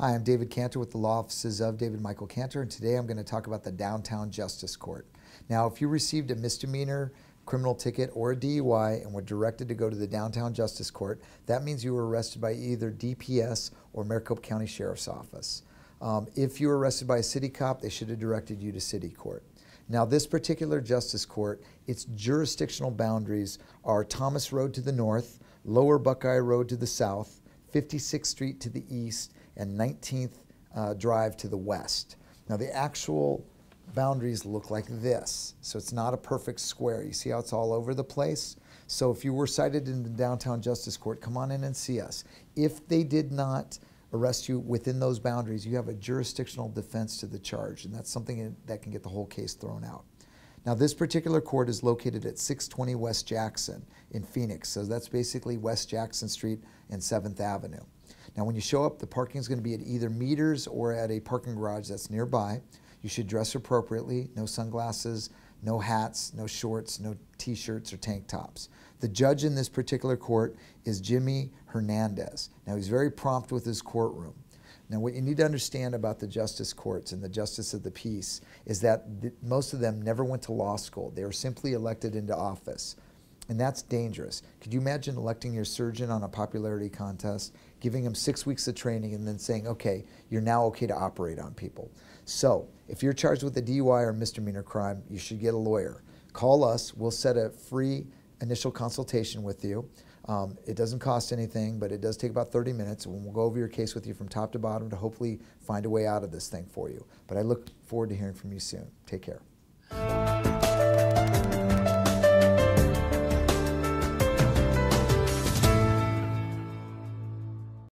Hi, I'm David Cantor with the law offices of David Michael Cantor, and today I'm going to talk about the Downtown Justice Court. Now, if you received a misdemeanor criminal ticket or a DUI and were directed to go to the Downtown Justice Court, that means you were arrested by either DPS or Maricopa County Sheriff's Office. Um, if you were arrested by a city cop, they should have directed you to city court. Now, this particular justice court, its jurisdictional boundaries are Thomas Road to the north, Lower Buckeye Road to the south, 56th Street to the east, and 19th uh, Drive to the west. Now the actual boundaries look like this. So it's not a perfect square. You see how it's all over the place? So if you were cited in the downtown justice court, come on in and see us. If they did not arrest you within those boundaries, you have a jurisdictional defense to the charge, and that's something that can get the whole case thrown out. Now, this particular court is located at 620 West Jackson in Phoenix, so that's basically West Jackson Street and 7th Avenue. Now, when you show up, the parking is going to be at either meters or at a parking garage that's nearby. You should dress appropriately no sunglasses, no hats, no shorts, no t shirts or tank tops. The judge in this particular court is Jimmy Hernandez. Now, he's very prompt with his courtroom. Now, what you need to understand about the justice courts and the justice of the peace is that most of them never went to law school. They were simply elected into office. And that's dangerous. Could you imagine electing your surgeon on a popularity contest, giving him six weeks of training, and then saying, okay, you're now okay to operate on people? So, if you're charged with a DUI or misdemeanor crime, you should get a lawyer. Call us. We'll set a free initial consultation with you. Um, it doesn't cost anything, but it does take about 30 minutes, and we'll go over your case with you from top to bottom to hopefully find a way out of this thing for you. But I look forward to hearing from you soon. Take care.